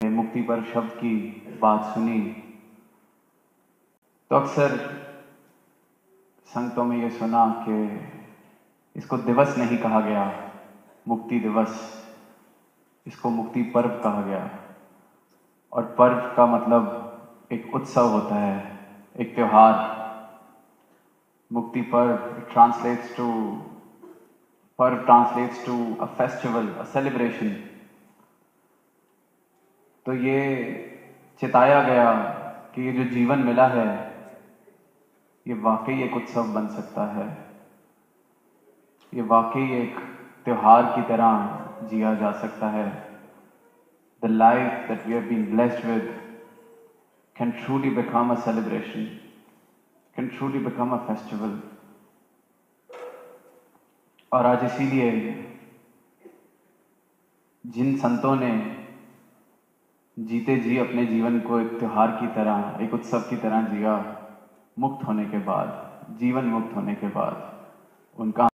मुक्ति पर शब्द की बात सुनी। तो अक्सर संगतों में ये सुना कि इसको दिवस नहीं कहा गया, मुक्ति दिवस। इसको मुक्ति पर्व कहा गया। और पर्व का मतलब एक उत्सव होता है, एक त्योहार। मुक्ति parv translates to parv translates to a festival a celebration तो ये चिताया गया कि ये जो जीवन मिला है, ये वाकई एक उत्सव बन सकता है। ये वाकई एक त्योहार की तरह जिया जा सकता है। The life that we have been blessed with can truly become a celebration can truly become a festival और आज इसीलिए जिन संतों ने जीते जी अपने जीवन को एक त्यौहार की तरह, एक उत्सव की तरह जिया मुक्त होने के बाद, जीवन मुक्त होने के बाद, उनका